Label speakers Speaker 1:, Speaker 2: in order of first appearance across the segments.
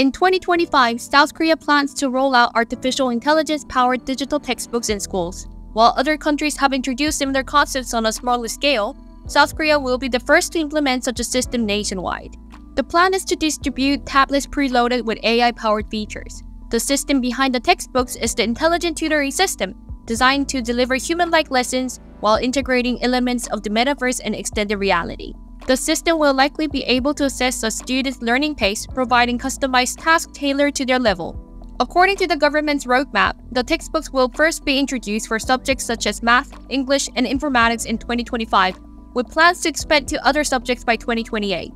Speaker 1: In 2025, South Korea plans to roll out artificial intelligence powered digital textbooks in schools. While other countries have introduced similar concepts on a smaller scale, South Korea will be the first to implement such a system nationwide. The plan is to distribute tablets preloaded with AI powered features. The system behind the textbooks is the Intelligent Tutoring System, designed to deliver human like lessons while integrating elements of the metaverse and extended reality. The system will likely be able to assess a student's learning pace, providing customized tasks tailored to their level. According to the government's roadmap, the textbooks will first be introduced for subjects such as math, English, and informatics in 2025, with plans to expand to other subjects by 2028.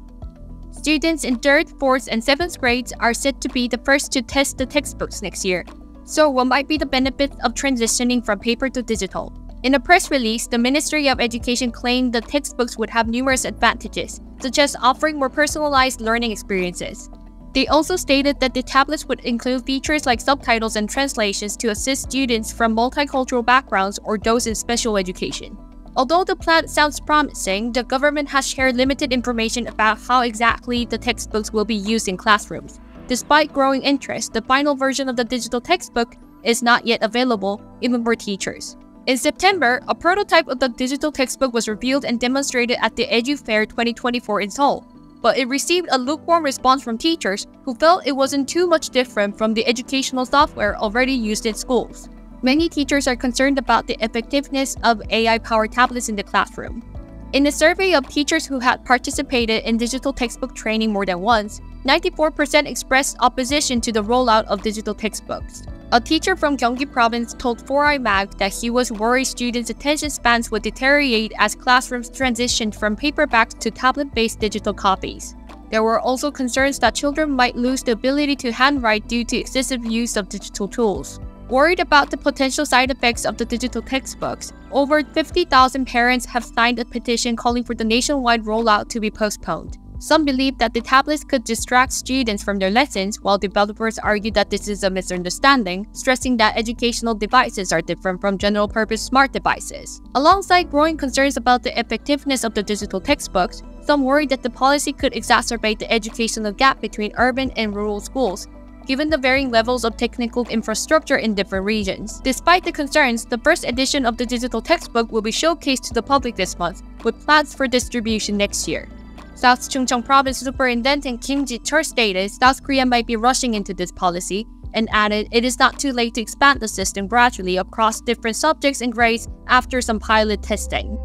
Speaker 1: Students in 3rd, 4th, and 7th grades are set to be the first to test the textbooks next year. So, what might be the benefits of transitioning from paper to digital? In a press release, the Ministry of Education claimed the textbooks would have numerous advantages, such as offering more personalized learning experiences. They also stated that the tablets would include features like subtitles and translations to assist students from multicultural backgrounds or those in special education. Although the plan sounds promising, the government has shared limited information about how exactly the textbooks will be used in classrooms. Despite growing interest, the final version of the digital textbook is not yet available, even for teachers. In September, a prototype of the digital textbook was revealed and demonstrated at the EduFair 2024 in Seoul, but it received a lukewarm response from teachers who felt it wasn't too much different from the educational software already used in schools. Many teachers are concerned about the effectiveness of AI-powered tablets in the classroom. In a survey of teachers who had participated in digital textbook training more than once, 94% expressed opposition to the rollout of digital textbooks. A teacher from Gyeonggi province told 4i Mag that he was worried students' attention spans would deteriorate as classrooms transitioned from paperbacks to tablet-based digital copies. There were also concerns that children might lose the ability to handwrite due to excessive use of digital tools. Worried about the potential side effects of the digital textbooks, over 50,000 parents have signed a petition calling for the nationwide rollout to be postponed. Some believe that the tablets could distract students from their lessons, while developers argue that this is a misunderstanding, stressing that educational devices are different from general purpose smart devices. Alongside growing concerns about the effectiveness of the digital textbooks, some worry that the policy could exacerbate the educational gap between urban and rural schools, given the varying levels of technical infrastructure in different regions. Despite the concerns, the first edition of the digital textbook will be showcased to the public this month, with plans for distribution next year. South Chungcheong Province Superintendent Kim Ji-chul stated South Korea might be rushing into this policy and added it is not too late to expand the system gradually across different subjects and grades after some pilot testing.